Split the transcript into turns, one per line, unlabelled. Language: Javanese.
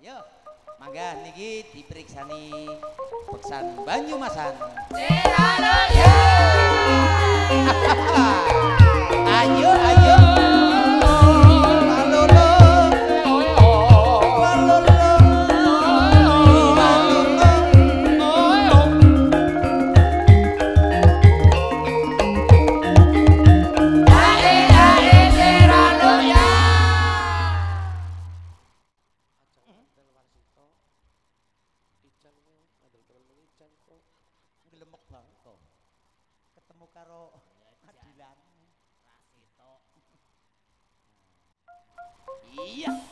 Yo, mangga niki diperiksani beksan Banyumasan. ayo, Nah, bang kok. Ketemu karo adilan.
Rasito. Iya.